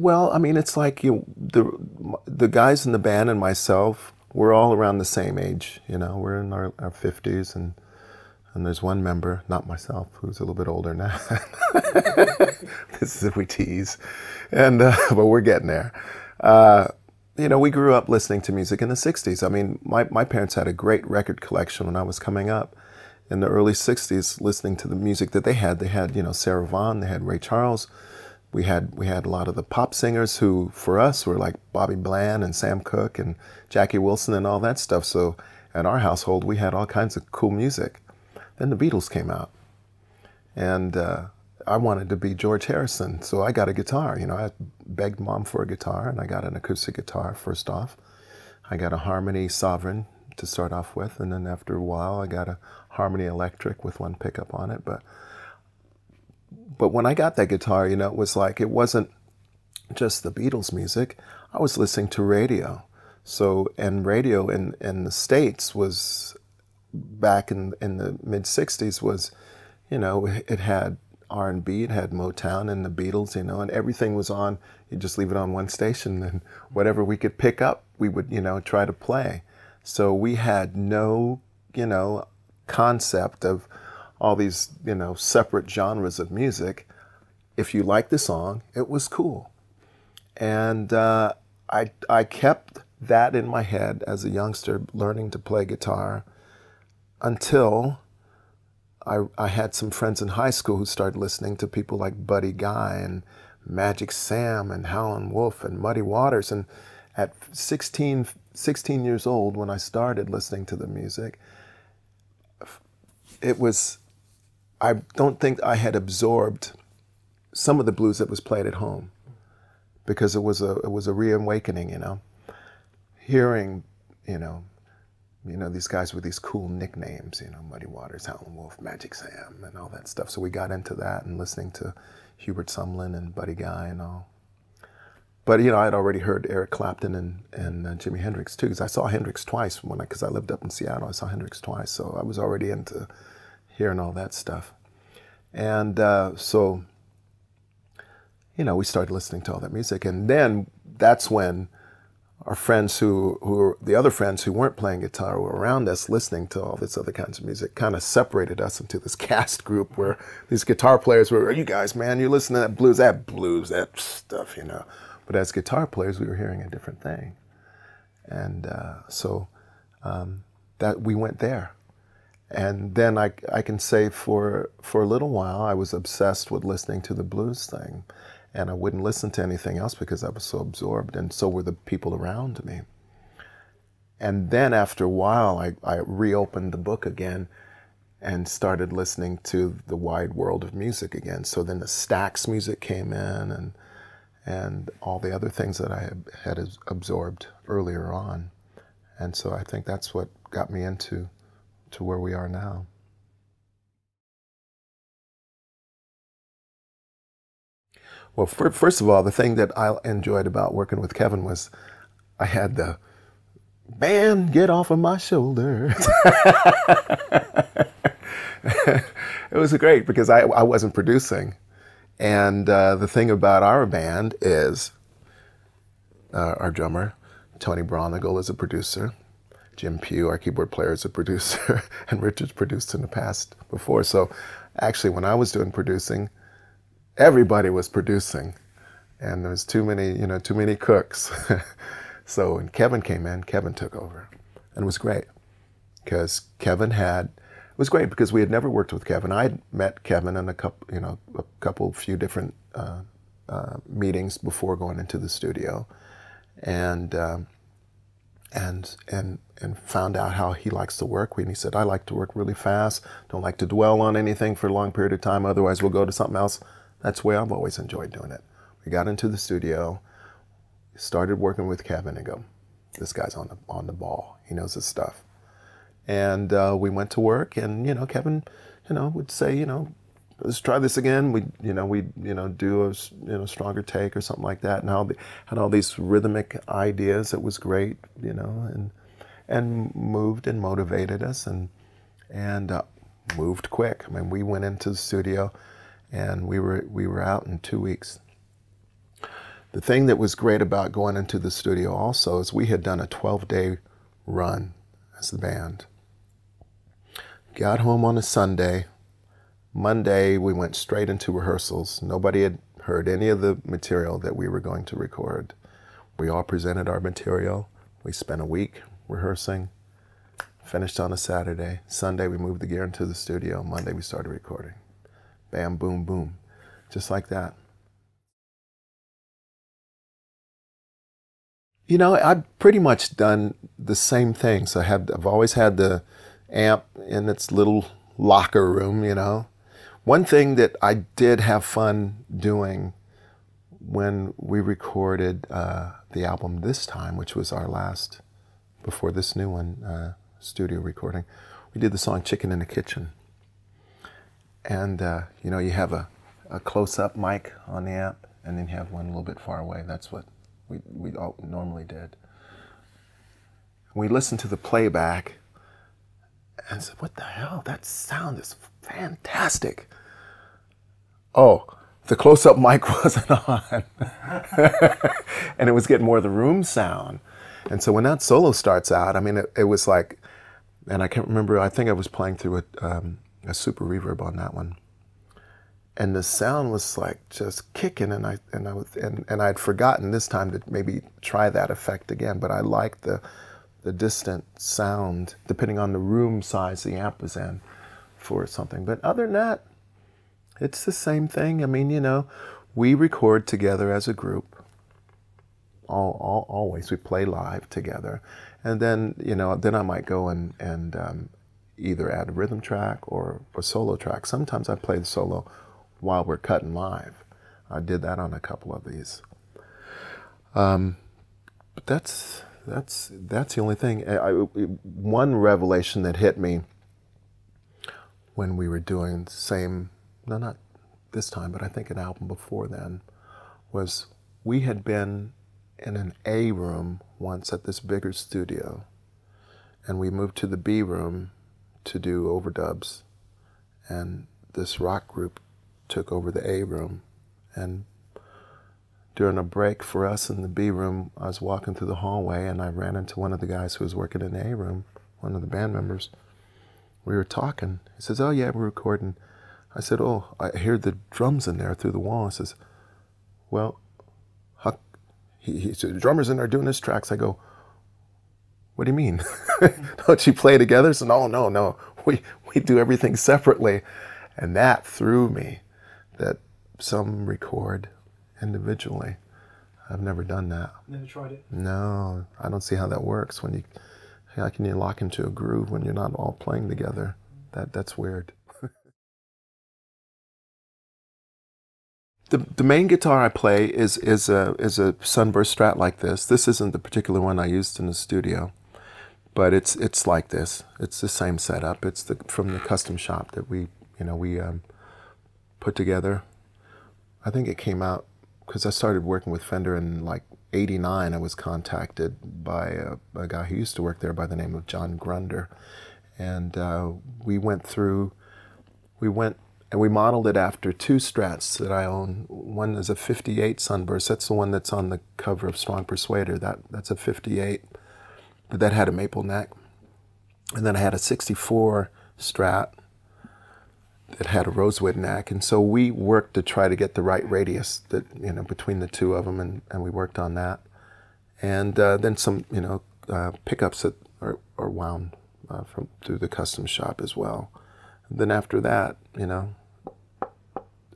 Well, I mean, it's like you the the guys in the band and myself. We're all around the same age. You know, we're in our, our 50s, and and there's one member, not myself, who's a little bit older now. this is if we tease, and uh, but we're getting there. Uh, you know, we grew up listening to music in the 60s. I mean, my, my parents had a great record collection when I was coming up in the early 60s, listening to the music that they had. They had, you know, Sarah Vaughan, they had Ray Charles. We had, we had a lot of the pop singers who, for us, were like Bobby Bland and Sam Cooke and Jackie Wilson and all that stuff. So at our household, we had all kinds of cool music. Then the Beatles came out. And uh, I wanted to be George Harrison, so I got a guitar. You know, I begged mom for a guitar, and I got an acoustic guitar first off. I got a Harmony Sovereign to start off with, and then after a while, I got a Harmony Electric with one pickup on it. But but when I got that guitar, you know, it was like it wasn't just the Beatles music. I was listening to radio. So and radio in in the states was back in in the mid '60s was, you know, it had R&B, it had Motown and the Beatles, you know, and everything was on. You just leave it on one station, and whatever we could pick up, we would, you know, try to play. So we had no, you know, concept of all these, you know, separate genres of music. If you liked the song, it was cool, and uh, I I kept that in my head as a youngster, learning to play guitar, until I, I had some friends in high school who started listening to people like Buddy Guy and Magic Sam and Howlin' Wolf and Muddy Waters. And at 16, 16 years old, when I started listening to the music, it was, I don't think I had absorbed some of the blues that was played at home because it was a, it was a reawakening, you know. Hearing, you know, you know, these guys with these cool nicknames, you know, Muddy Waters, Howlin' Wolf, Magic Sam, and all that stuff. So we got into that and listening to Hubert Sumlin and Buddy Guy and all. But, you know, I had already heard Eric Clapton and, and uh, Jimi Hendrix too, because I saw Hendrix twice when I, because I lived up in Seattle. I saw Hendrix twice. So I was already into hearing all that stuff. And uh, so, you know, we started listening to all that music. And then that's when our friends who, who were the other friends who weren't playing guitar were around us listening to all this other kinds of music kind of separated us into this caste group where these guitar players were you guys man you listen to that blues that blues that stuff you know but as guitar players we were hearing a different thing and uh, so um, that we went there and then I, I can say for for a little while I was obsessed with listening to the blues thing and I wouldn't listen to anything else because I was so absorbed, and so were the people around me. And then after a while, I, I reopened the book again and started listening to the wide world of music again. So then the Stax music came in, and and all the other things that I had, had absorbed earlier on. And so I think that's what got me into to where we are now. Well, for, first of all, the thing that I enjoyed about working with Kevin was I had the band get off of my shoulder. it was great because I, I wasn't producing. And uh, the thing about our band is uh, our drummer, Tony Braunagel, is a producer. Jim Pugh, our keyboard player, is a producer. and Richard's produced in the past before. So actually, when I was doing producing, everybody was producing, and there was too many, you know, too many cooks. so when Kevin came in, Kevin took over, and it was great because Kevin had it was great because we had never worked with Kevin. I had met Kevin in a couple, you know, a couple, few different uh, uh, meetings before going into the studio, and um, and and and found out how he likes to work. And he said, "I like to work really fast. Don't like to dwell on anything for a long period of time. Otherwise, we'll go to something else." That's the way I've always enjoyed doing it. We got into the studio, started working with Kevin, and go, this guy's on the on the ball. He knows his stuff. And uh, we went to work, and you know, Kevin, you know, would say, you know, let's try this again. We, you know, we, you know, do a you know stronger take or something like that. And how had all these rhythmic ideas. It was great, you know, and and moved and motivated us, and and uh, moved quick. I mean, we went into the studio and we were we were out in two weeks. the thing that was great about going into the studio also is we had done a 12 day run as the band. Got home on a Sunday. Monday, we went straight into rehearsals. Nobody had heard any of the material that we were going to record. We all presented our material. We spent a week rehearsing, finished on a Saturday. Sunday, we moved the gear into the studio. Monday, we started recording. Bam, boom, boom. Just like that. You know, I've pretty much done the same things. Have, I've always had the amp in its little locker room, you know. One thing that I did have fun doing when we recorded uh, the album this time, which was our last, before this new one, uh, studio recording, we did the song Chicken in the Kitchen. And, uh, you know, you have a, a close up mic on the amp, and then you have one a little bit far away. That's what we, we all normally did. We listened to the playback and said, What the hell? That sound is fantastic. Oh, the close up mic wasn't on. and it was getting more of the room sound. And so when that solo starts out, I mean, it, it was like, and I can't remember, I think I was playing through a, um, a super reverb on that one. And the sound was like just kicking, and I and I was and, and I'd forgotten this time to maybe try that effect again. But I liked the the distant sound, depending on the room size the amp was in, for something. But other than that, it's the same thing. I mean, you know, we record together as a group. All, all, always we play live together, and then you know, then I might go and and um, either add a rhythm track or a solo track. Sometimes I play the solo while we're cutting live. I did that on a couple of these. Um, but that's that's that's the only thing. I, I, one revelation that hit me when we were doing the same, no, not this time, but I think an album before then, was we had been in an A room once at this bigger studio, and we moved to the B room to do overdubs, and this rock group took over the A room, and during a break for us in the B room, I was walking through the hallway and I ran into one of the guys who was working in the A room, one of the band members. We were talking. He says, Oh, yeah, we're recording. I said, Oh, I hear the drums in there through the wall. He says, Well, how? He, he said, The drummer's in there doing his tracks. I go, What do you mean? Don't you play together? He said, No, no, no. We, we do everything separately. And that threw me that some record individually. I've never done that. Never tried it. No, I don't see how that works. When you, how can you lock into a groove when you're not all playing together? That that's weird. the the main guitar I play is is a is a Sunburst Strat like this. This isn't the particular one I used in the studio, but it's it's like this. It's the same setup. It's the from the custom shop that we you know we um, put together. I think it came out because I started working with Fender in like 89. I was contacted by a, a, guy who used to work there by the name of John Grunder. And uh, we went through, we went and we modeled it after two strats that I own. One is a 58 Sunburst. That's the one that's on the cover of Strong Persuader. That, that's a 58, but that had a maple neck. And then I had a 64 Strat that had a rosewood neck, and so we worked to try to get the right radius that you know between the two of them, and, and we worked on that, and uh, then some you know uh, pickups that are, are wound uh, from through the custom shop as well. And then after that, you know,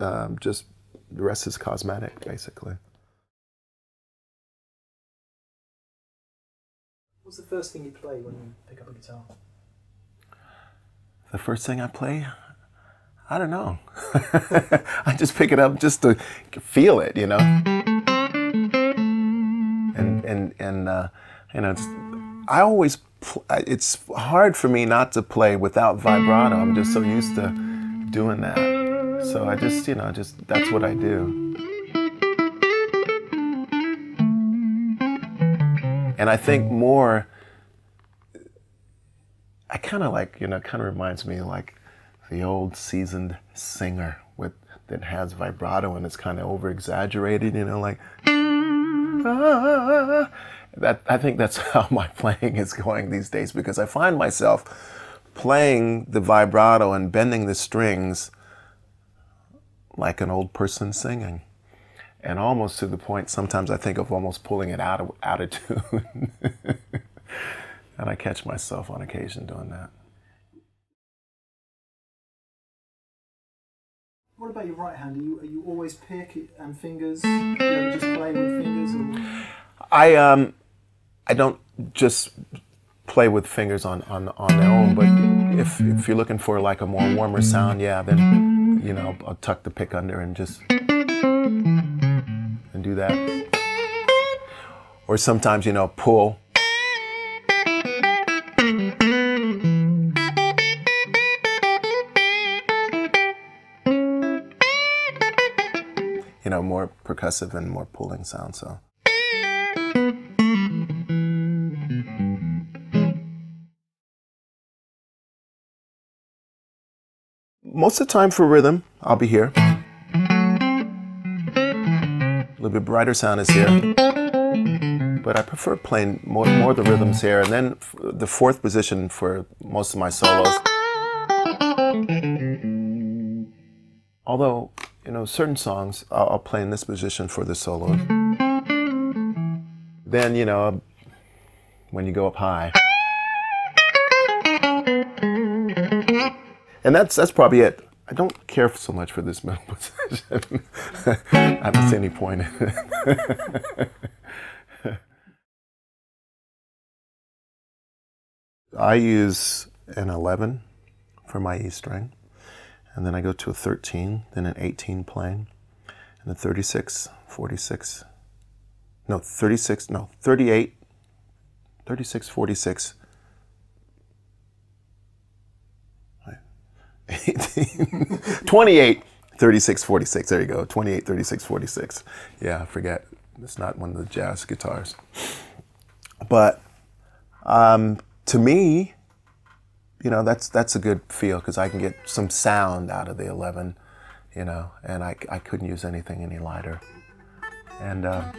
um, just the rest is cosmetic basically. What's the first thing you play when you pick up a guitar? The first thing I play, I don't know. I just pick it up just to feel it, you know. And and and uh, you know, it's, I always it's hard for me not to play without vibrato. I'm just so used to doing that. So I just you know just that's what I do. And I think more. I kind of like you know, kind of reminds me like the old seasoned singer with that has vibrato and it's kind of over exaggerated, you know, like. That I think that's how my playing is going these days because I find myself playing the vibrato and bending the strings like an old person singing. And almost to the point sometimes I think of almost pulling it out of out of tune. and I catch myself on occasion doing that. About your right hand? Are you, are you always pick and fingers? You ever just play with fingers? Or? I um I don't just play with fingers on, on, on their own, but if, if you're looking for like a more warmer sound, yeah, then you know I'll tuck the pick under and just and do that. Or sometimes you know pull. Percussive and more pulling sound. So. most of the time for rhythm, I'll be here. A little bit brighter sound is here. But I prefer playing more, more the rhythms here. And then the fourth position for most of my solos. Although, you know, certain songs I'll, I'll play in this position for the solo. Then, you know, when you go up high. And that's that's probably it. I don't care so much for this middle position. I don't see any point in it. I use an 11 for my E string, and then I go to a 13, then an 18 playing, and a 36, 46, no, 36, no, 38, 36, 46, 28, 36, 46. There you go. 28, 36, 46. Yeah, I forget. It's not one of the jazz guitars. But um, to me, you know, that's that's a good feel because I can get some sound out of the 11, you know, and I, I couldn't use anything any lighter. And uh,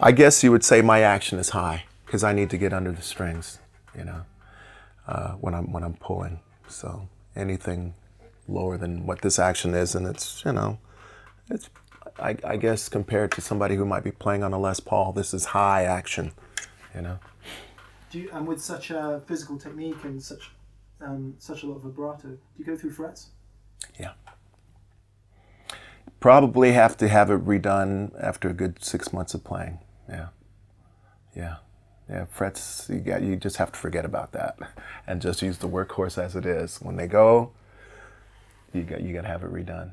I guess you would say my action is high because I need to get under the strings, you know, uh, when I'm when I'm pulling. So anything lower than what this action is, and it's you know, it's I, I, guess compared to somebody who might be playing on a Les Paul, this is high action, you know. You, and with such a physical technique and such um, such a lot of vibrato, do you go through frets? Yeah. Probably have to have it redone after a good six months of playing. Yeah. Yeah yeah, frets, you, got, you just have to forget about that and just use the workhorse as it is. When they go, you got, you got to have it redone.